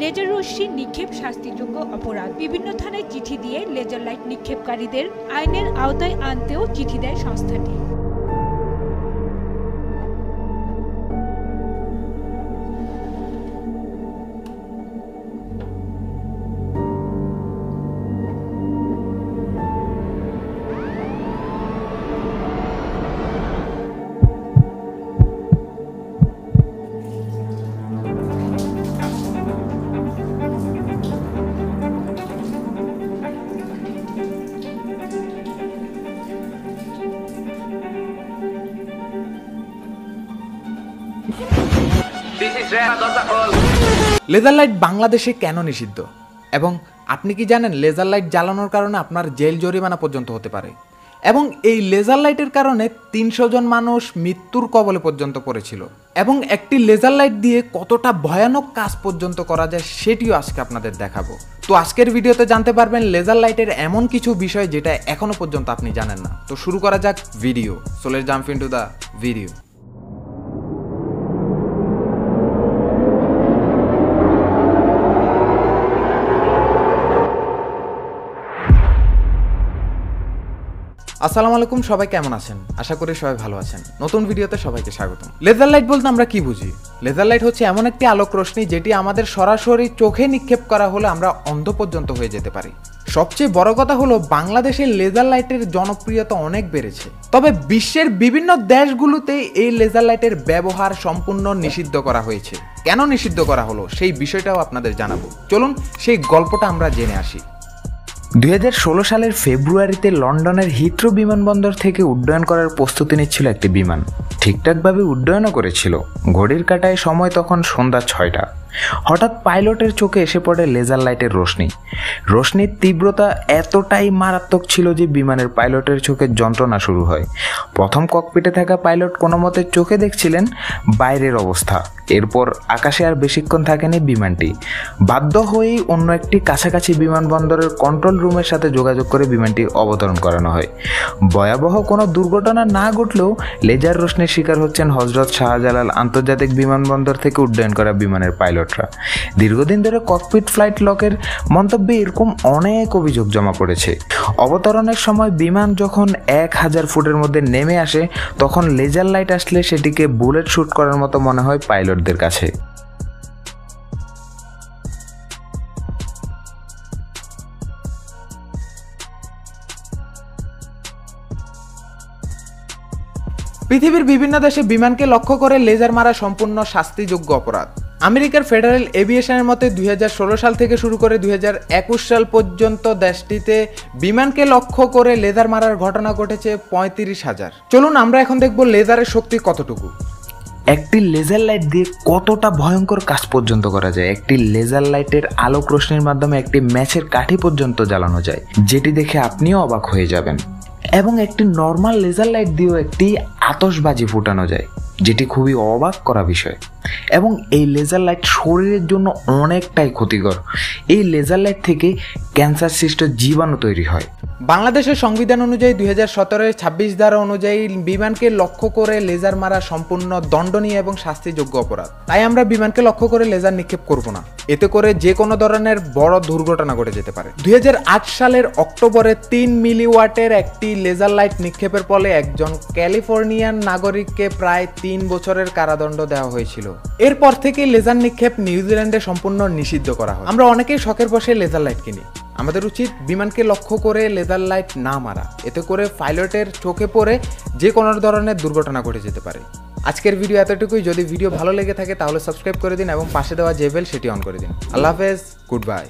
Laser রশ্মি নিক্ষেপ শাস্তিযোগ্য অপরাধ। বিভিন্ন থানায় চিঠি দিয়ে লেজার লাইট নিক্ষেপকারীদের আইনের আওতায় আনতেও চিঠি দেয় সংস্থাটি। লেজার লাইট বাংলাদেশে কেন নিষিদ্ধ? এবং আপনি কি জানেন লেজার লাইট জ্বালানোর কারণে আপনার জেল জরিমানা পর্যন্ত হতে পারে? এবং এই লেজার লাইটের কারণে তিনশো জন মানুষ মৃত্যুর কবলে পর্যন্ত পড়েছিল। এবং একটি লেজার লাইট দিয়ে কতটা ভয়ানক কাজ পর্যন্ত করা যায় সেটিও আজকে আপনাদের দেখাবো। তো আজকের ভিডিওতে জানতে পারবেন লেজার লাইটের এমন কিছু বিষয় যেটা এখনও পর্যন্ত আপনি জানেন না। তো শুরু করা যাক ভিডিও সোলের জাম্প ইন্টু দ্য ভিডিও আসসালামু আলাইকুম, সবাই কেমন আছেন? আশা করি সবাই ভালো আছেন। নতুন ভিডিওতে সবাইকে স্বাগতম। লেজার লাইট বলতে আমরা কি বুঝি? লেজার লাইট হচ্ছে এমন একটি আলোক রশ্মি যেটি আমাদের সরাসরি চোখে নিক্ষেপ করা হলে আমরা অন্ধ পর্যন্ত হয়ে যেতে পারি। সবচেয়ে বড় কথা হলো, বাংলাদেশের লেজার লাইটের জনপ্রিয়তা অনেক বেড়েছে। তবে বিশ্বের বিভিন্ন দেশগুলোতে এই লেজার লাইটের ব্যবহার সম্পূর্ণ নিষিদ্ধ করা হয়েছে। কেন নিষিদ্ধ করা হলো, সেই বিষয়টাও আপনাদের জানাব। চলুন, সেই গল্পটা আমরা জেনে আসি। দুই হাজার ষোলো সালের ফেব্রুয়ারিতে লন্ডনের হিথ্রো বিমানবন্দর থেকে উড্ডয়ন করার প্রস্তুতি নিচ্ছিল একটি বিমান। ঠিকঠাকভাবে উড্ডয়নও করেছিল। ঘড়ির কাটায় সময় তখন সন্ধ্যা ছয়টা। হঠাৎ পাইলটের চোখে এসে পড়ে লেজার লাইটের রোশনি। রোশনির তীব্রতা এতটাই মারাত্মক ছিল যে বিমানের পাইলটের চোখে যন্ত্রণা শুরু হয়। প্রথম ককপিটে থাকা পাইলট কোনো মতে চোখে দেখছিলেন বাইরের অবস্থা। এরপর আকাশে আর বেশিক্ষণ থাকেনি বিমানটি। বাধ্য হয়েই অন্য একটি কাছাকাছি বিমানবন্দরের কন্ট্রোল রুমের সাথে যোগাযোগ করে বিমানটি অবতরণ করানো হয়। ভয়াবহ কোনো দুর্ঘটনা না ঘটলেও লেজার রোশনির শিকার হচ্ছেন হজরত শাহজালাল আন্তর্জাতিক বিমানবন্দর থেকে উড্ডয়ন করা বিমানের পাইলটরা দীর্ঘদিন ধরে ককপিট ফ্লাইট লকের মন্তব্যে এরকম অনেক অভিযোগ জমা পড়েছে। অবতরণের সময় বিমান যখন এক হাজার ফুটের মধ্যে নেমে আসে, তখন লেজার লাইট আসলে সেটিকে বুলেট শ্যুট করার মতো মনে হয় পাইলটদের কাছে। পৃথিবীর বিভিন্ন দেশে বিমানকে লক্ষ্য করে লেজার মারা সম্পূর্ণ শাস্তিযোগ্য অপরাধ। আমেরিকার ফেডারেল এভিয়েশনের মতে দুই হাজার ষোলো সাল থেকে শুরু করে দু হাজার একুশ সাল পর্যন্ত দেশটিতে বিমানকে লক্ষ্য করে লেজার মারার ঘটনা ঘটেছে পঁয়ত্রিশ হাজার। চলুন আমরা এখন দেখব লেজারের শক্তি কতটুকু। একটি লেজার লাইট দিয়ে কতটা ভয়ঙ্কর কাজ পর্যন্ত করা যায়? একটি লেজার লাইটের আলোক রশ্মির মাধ্যমে একটি ম্যাচের কাঠি পর্যন্ত জ্বালানো যায়, যেটি দেখে আপনিও অবাক হয়ে যাবেন। এবং একটি নর্মাল লেজার লাইট দিয়েও একটি আতসবাজি ফুটানো যায়, যেটি খুবই অবাক করা বিষয়। এবং এই লেজার লাইট শরীরের জন্য অনেকটাই ক্ষতিকর। এই লেজার লাইট থেকে ক্যান্সার সৃষ্ট জীবাণু তৈরি হয়। বাংলাদেশের সংবিধান অনুযায়ী দুই হাজার সতেরোর ছাব্বিশ ধারা অনুযায়ী বিমানকে লক্ষ্য করে লেজার মারা সম্পূর্ণ দণ্ডনীয় এবং শাস্তিযোগ্য অপরাধ। তাই আমরা বিমানকে লক্ষ্য করে লেজার নিক্ষেপ করব না। এতে করে যে কোনো ধরনের বড় দুর্ঘটনা ঘটে যেতে পারে। দুই হাজার আট সালের অক্টোবরে তিন মিলিওয়াটের একটি লেজার লাইট নিক্ষেপের ফলে একজন ক্যালিফোর্নিয়ান নাগরিককে প্রায় তিন বছরের কারাদণ্ড দেওয়া হয়েছিল। এরপর থেকে লেজার নিক্ষেপ নিউজিল্যান্ডে সম্পূর্ণ নিষিদ্ধ করা হয়। আমরা অনেকেই শখের বসে লেজার লাইট কিনি। আমাদের উচিত বিমানকে লক্ষ্য করে লেজার লাইট না মারা। এতে করে পাইলটের চোখে পড়ে যে কোনো ধরনের দুর্ঘটনা ঘটে যেতে পারে। আজকের ভিডিও এতটুকুই। যদি ভিডিও ভালো লেগে থাকে তাহলে সাবস্ক্রাইব করে দিন এবং পাশে দেওয়া যে বেল সেটি অন করে দিন। আল্লাহ হাফেজ। Good bye.